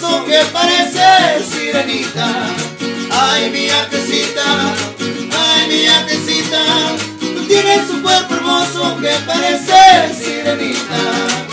tú que pareces sirenita. Ay, mi artesita, ay, mi artesita, tú tienes un cuerpo hermoso que parece sirenita.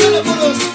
Solo por los.